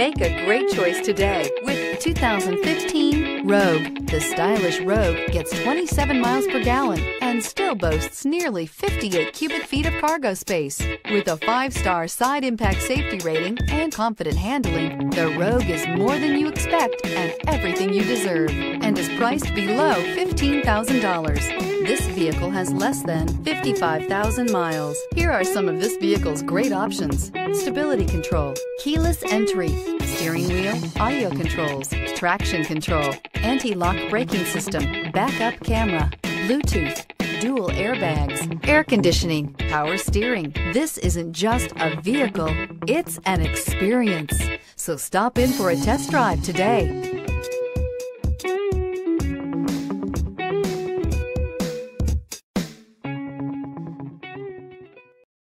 Make a great choice today with 2015 Rogue. The stylish Rogue gets 27 miles per gallon and still boasts nearly 58 cubic feet of cargo space. With a five-star side impact safety rating and confident handling, the Rogue is more than you expect and everything you deserve and is priced below $15,000. This vehicle has less than 55,000 miles. Here are some of this vehicle's great options. Stability control, keyless entry, steering wheel, audio controls, traction control, anti-lock braking system, backup camera, Bluetooth, dual airbags, air conditioning, power steering. This isn't just a vehicle, it's an experience. So stop in for a test drive today.